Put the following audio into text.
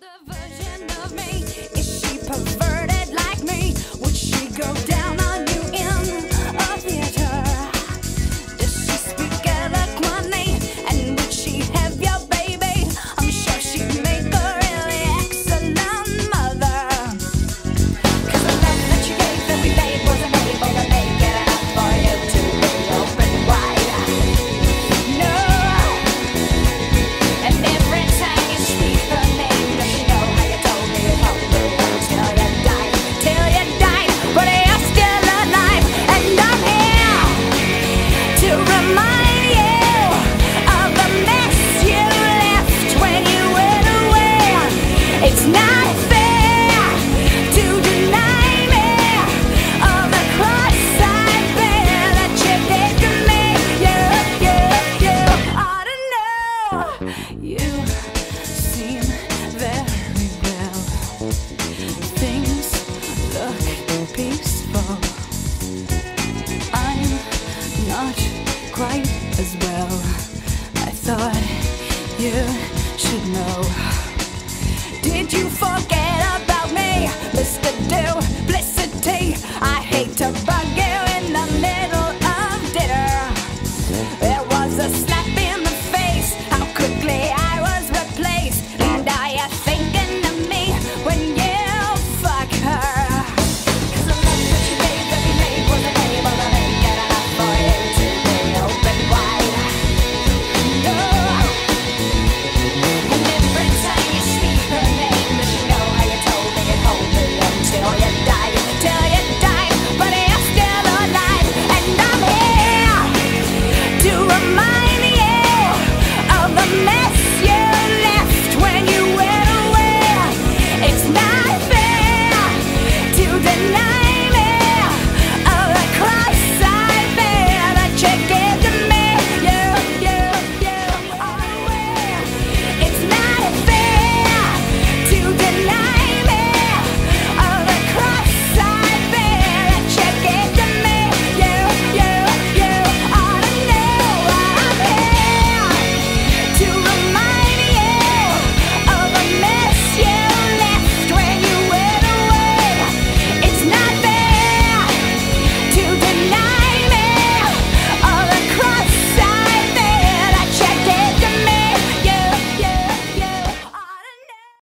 the version of me? Is she perverted like me? Would she go down? You seem very well. Things look peaceful. I'm not quite as well. I thought you should know. Did you forget about me, Mr. Duplicity? I hate to bug.